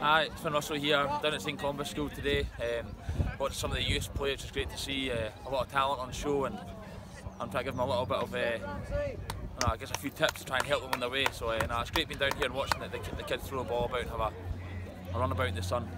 Hi, it's Finn Russell here, down at St Columba's School today. Um, watched some of the youth players. It's great to see. Uh, a lot of talent on show, and I'm trying to give them a little bit of, uh, I guess, a few tips to try and help them on their way. So uh, no, it's great being down here and watching the, the, the kids throw a ball about and have a, a run about in the sun.